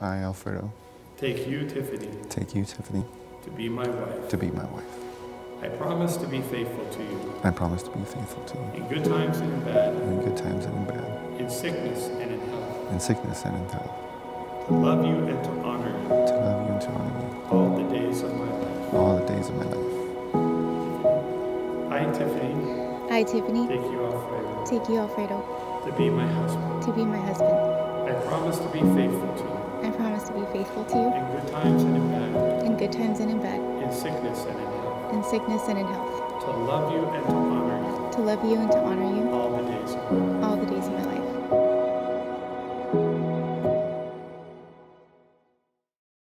I, Alfredo, take you, Tiffany, take you, Tiffany, to be my wife. to be my wife. I promise to be faithful to you. I promise to be faithful to you. In good times and in bad, in good times and in bad, in sickness and in health, in sickness and in health, to love you and to honor you. To love you and to honor you. All the days of my life. all the days of my life. I, Tiffany, I, Tiffany, take you, Alfredo, take you, Alfredo, to be my husband. to be my husband. I promise to be faithful good times and in bad, in sickness and in health, in sickness and in health, to love you and to honor you, to love you and to honor you, all the days, all the days of my life.